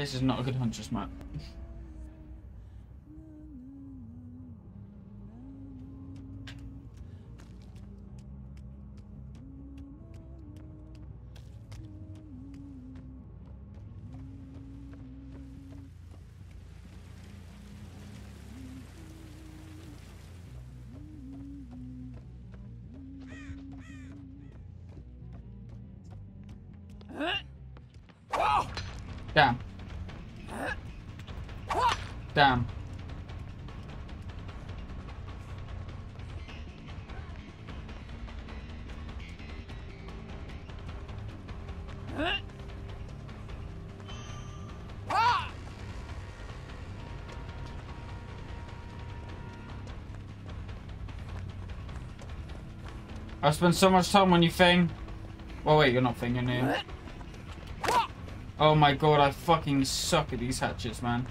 This is not a good hunter's map. Damn. Damn. I spent so much time on you, Thing. Oh wait, you're not Feng, you're. Oh my god, I fucking suck at these hatchets, man.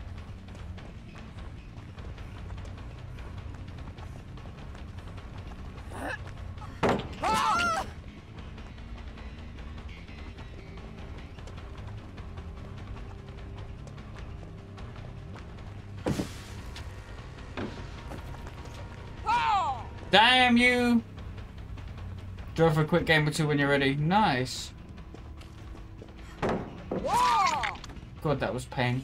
Damn you! Draw for a quick game or two when you're ready. Nice. God, that was pain.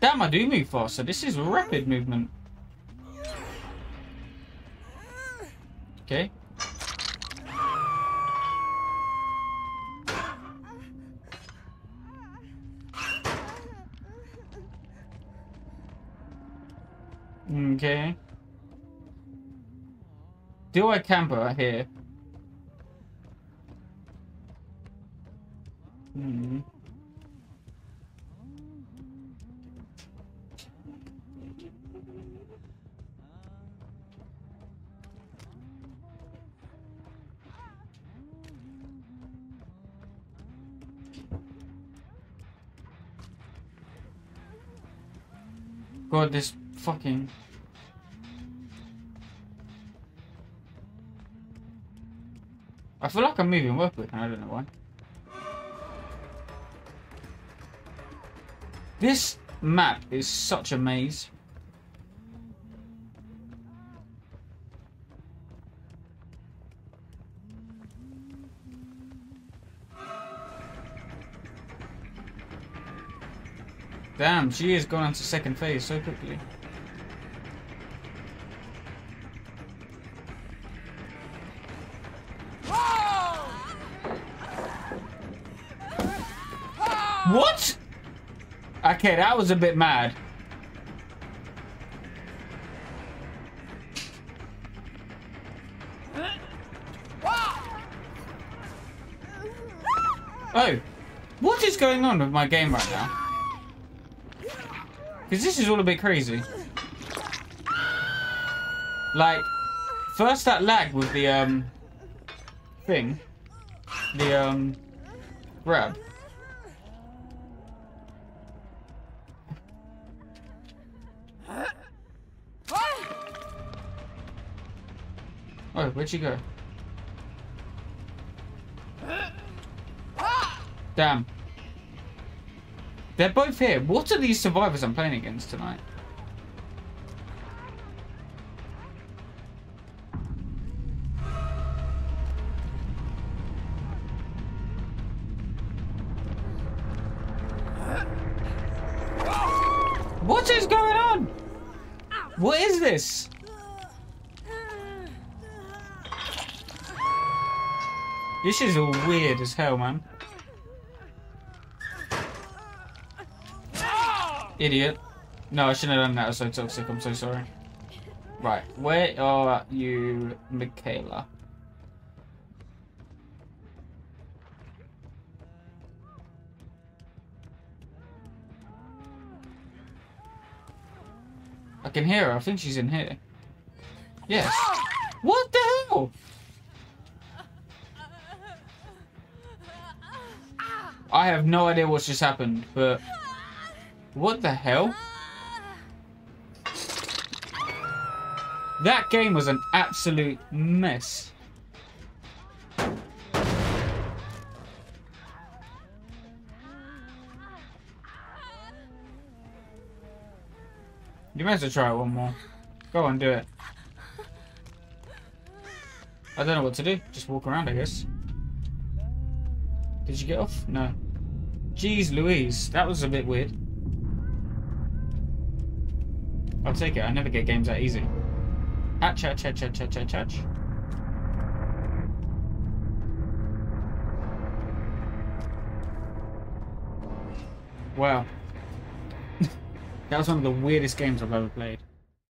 Damn, I do move faster. This is rapid movement. Okay. Okay. Do I camper here? Hmm. God, this fucking... I feel like I'm moving quick and I don't know why. This map is such a maze. Damn, she has gone into second phase so quickly. What? Okay, that was a bit mad. Oh, what is going on with my game right now? Because this is all a bit crazy. Like, first that lag with the, um, thing. The, um, grab. Oh, where'd she go? Damn. They're both here. What are these survivors I'm playing against tonight? What is going on? What is this? This is all weird as hell, man. Idiot. No, I shouldn't have done that. I was so toxic. I'm so sorry. Right, where are you, Mikaela? I can hear her. I think she's in here. Yes. What the hell? I have no idea what's just happened, but... What the hell? That game was an absolute mess. You might as well try it one more. Go on, do it. I don't know what to do. Just walk around, I guess. Did you get off? No. Jeez Louise, that was a bit weird. I'll take it. I never get games that easy. Hatch, hatch, hatch, hatch, hatch, hatch, hatch. Wow. that was one of the weirdest games I've ever played.